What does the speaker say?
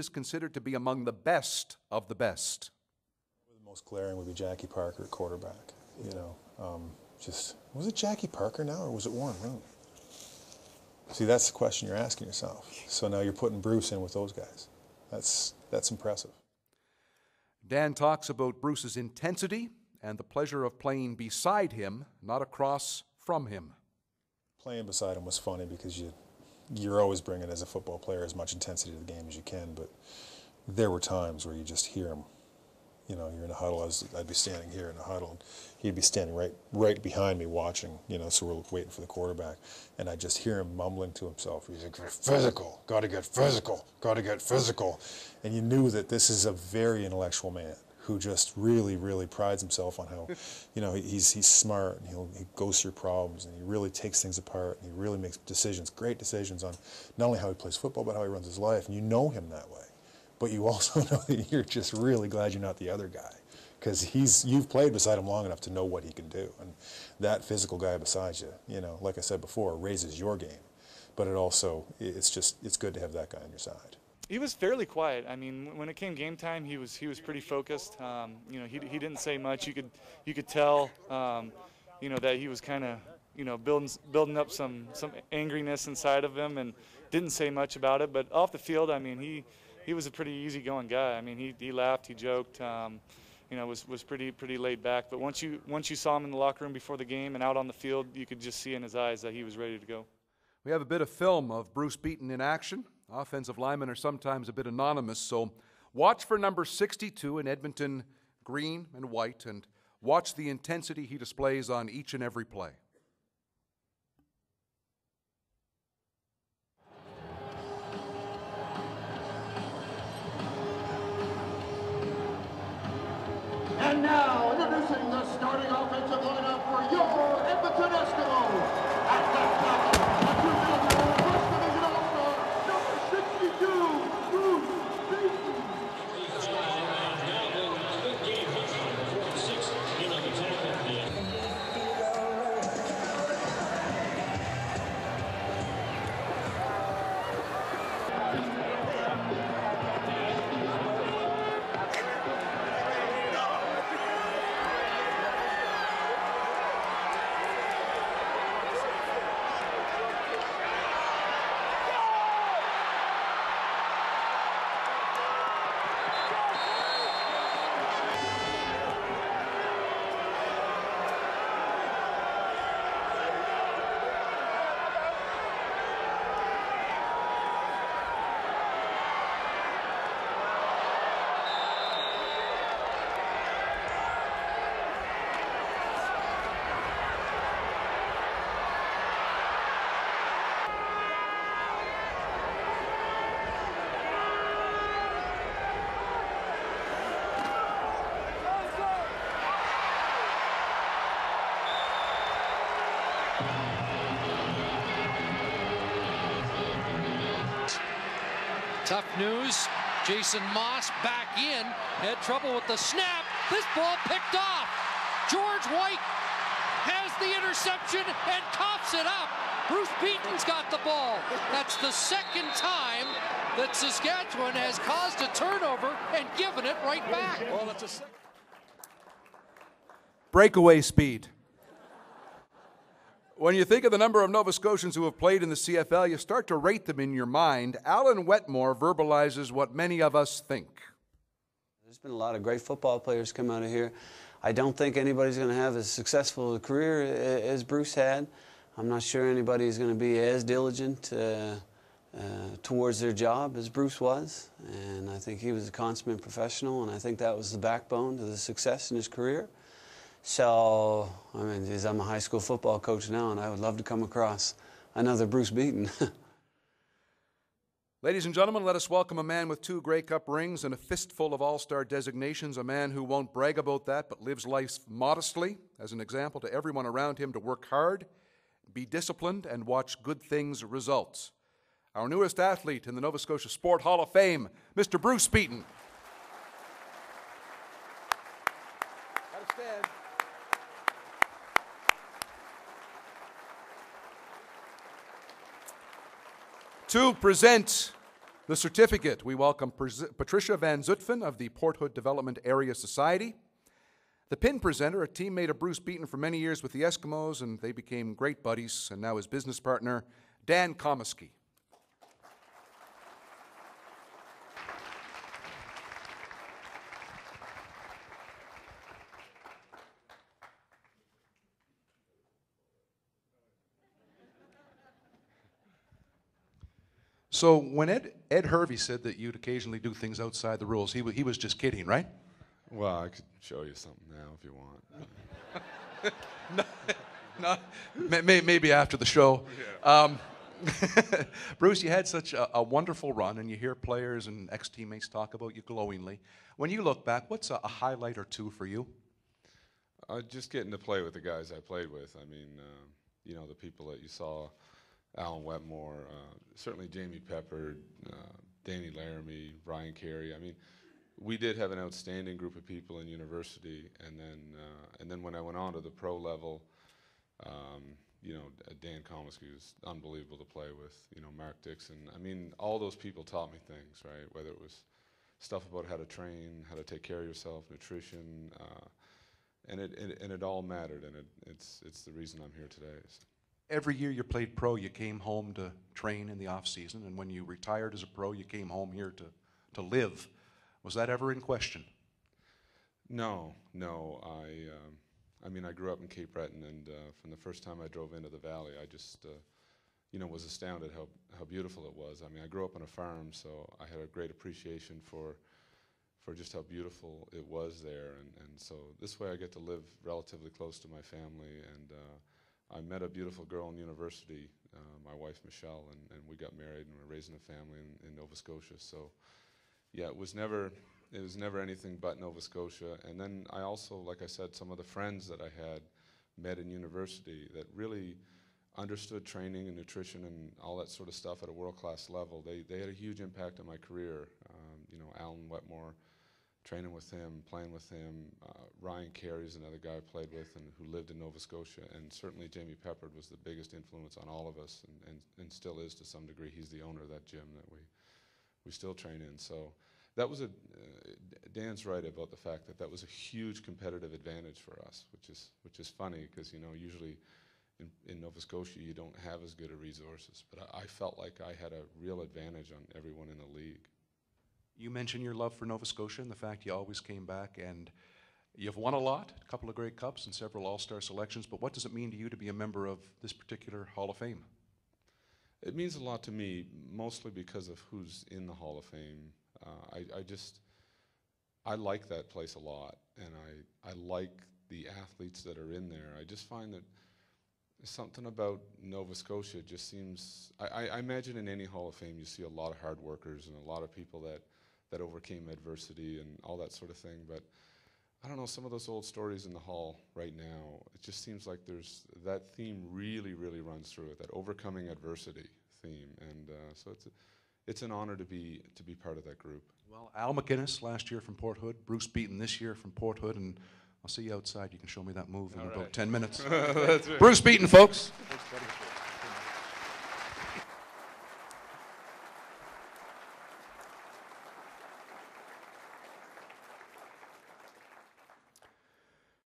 is considered to be among the best of the best. The most glaring would be Jackie Parker quarterback. You know, um, just was it Jackie Parker now or was it Warren Moon? See, that's the question you're asking yourself. So now you're putting Bruce in with those guys. That's that's impressive. Dan talks about Bruce's intensity and the pleasure of playing beside him, not across from him. Playing beside him was funny because you you're always bringing as a football player as much intensity to the game as you can, but there were times where you just hear him. You know, you're in a huddle. Was, I'd be standing here in a huddle, and he'd be standing right right behind me watching. You know, so we're waiting for the quarterback, and I just hear him mumbling to himself. He's like, "Physical, got to get physical, got to get physical," and you knew that this is a very intellectual man who just really, really prides himself on how, you know, he's he's smart and he'll, he goes through problems and he really takes things apart and he really makes decisions, great decisions on not only how he plays football but how he runs his life. And you know him that way, but you also know that you're just really glad you're not the other guy because he's you've played beside him long enough to know what he can do. And that physical guy beside you, you know, like I said before, raises your game, but it also it's just it's good to have that guy on your side he was fairly quiet. I mean, when it came game time, he was he was pretty focused. Um, you know, he, he didn't say much. You could you could tell, um, you know, that he was kind of you know building building up some some angriness inside of him, and didn't say much about it. But off the field, I mean, he he was a pretty easygoing guy. I mean, he he laughed, he joked. Um, you know, was was pretty pretty laid back. But once you once you saw him in the locker room before the game and out on the field, you could just see in his eyes that he was ready to go. We have a bit of film of Bruce Beaton in action. Offensive linemen are sometimes a bit anonymous, so watch for number 62 in Edmonton, green and white, and watch the intensity he displays on each and every play. Tough news. Jason Moss back in. Had trouble with the snap. This ball picked off. George White has the interception and coughs it up. Bruce Beaton's got the ball. That's the second time that Saskatchewan has caused a turnover and given it right back. Well, breakaway speed. When you think of the number of Nova Scotians who have played in the CFL, you start to rate them in your mind. Alan Wetmore verbalizes what many of us think. There's been a lot of great football players come out of here. I don't think anybody's going to have as successful a career as Bruce had. I'm not sure anybody's going to be as diligent uh, uh, towards their job as Bruce was. And I think he was a consummate professional, and I think that was the backbone to the success in his career. So, I mean, geez, I'm a high school football coach now, and I would love to come across another Bruce Beaton. Ladies and gentlemen, let us welcome a man with two Grey Cup rings and a fistful of All Star designations, a man who won't brag about that but lives life modestly as an example to everyone around him to work hard, be disciplined, and watch good things result. Our newest athlete in the Nova Scotia Sport Hall of Fame, Mr. Bruce Beaton. To present The certificate, we welcome Patricia Van Zutphen of the Port Hood Development Area Society. The pin presenter, a teammate of Bruce Beaton for many years with the Eskimos, and they became great buddies, and now his business partner, Dan Comiskey. So when Ed, Ed Hervey said that you'd occasionally do things outside the rules, he, he was just kidding, right? Well, I could show you something now if you want. No, may, maybe after the show. Um, Bruce, you had such a, a wonderful run, and you hear players and ex teammates talk about you glowingly. When you look back, what's a, a highlight or two for you? Uh, just getting to play with the guys I played with. I mean, uh, you know, the people that you saw, Alan Wetmore, uh, certainly Jamie Pepper, uh, Danny Laramie, Ryan Carey. I mean, we did have an outstanding group of people in university, and then uh, and then when I went on to the pro level, um, you know, Dan Comiskey was unbelievable to play with. You know, Mark Dixon. I mean, all those people taught me things, right? Whether it was stuff about how to train, how to take care of yourself, nutrition. Uh, and it, and, and it all mattered, and it, it's, it's the reason I'm here today. So. Every year you played pro, you came home to train in the off season, and when you retired as a pro, you came home here to, to live. Was that ever in question? No, no. I, um, I mean, I grew up in Cape Breton, and uh, from the first time I drove into the valley, I just, uh, you know, was astounded how how beautiful it was. I mean, I grew up on a farm, so I had a great appreciation for for just how beautiful it was there, and and so this way I get to live relatively close to my family, and uh, I met a beautiful girl in university, uh, my wife Michelle, and, and we got married, and we're raising a family in, in Nova Scotia. So, yeah, it was never it was never anything but Nova Scotia. And then I also, like I said, some of the friends that I had met in university that really understood training and nutrition and all that sort of stuff at a world class level. They, they had a huge impact on my career. Um, you know, Alan Wetmore, training with him, playing with him. Uh, Ryan Carey is another guy I played with and who lived in Nova Scotia. And certainly Jamie Peppard was the biggest influence on all of us and, and, and still is to some degree. He's the owner of that gym that we, we still train in. So that was a, uh, Dan's right about the fact that that was a huge competitive advantage for us, which is, which is funny because, you know, usually in, in Nova Scotia you don't have as good a resources. But I, I felt like I had a real advantage on everyone in the league. You mentioned your love for Nova Scotia and the fact you always came back, and you've won a lot, a couple of Grey Cups and several All Star selections. But what does it mean to you to be a member of this particular Hall of Fame? It means a lot to me, mostly because of who's in the Hall of Fame. Uh, I, I just, I like that place a lot, and I, I like the athletes that are in there. I just find that something about Nova Scotia just seems. I, I imagine in any Hall of Fame you see a lot of hard workers and a lot of people that, that overcame adversity and all that sort of thing. But I don't know some of those old stories in the hall right now. It just seems like there's that theme really, really runs through it. That overcoming adversity theme, and uh, so it's a, it's an honor to be to be part of that group. Well, Al MacInnis last year from Port Hood, Bruce Beaton this year from Port Hood, and I'll see you outside. You can show me that move in about 10 minutes. Bruce Beaton, folks. Thanks.